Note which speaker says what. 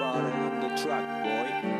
Speaker 1: bottom of the track, boy.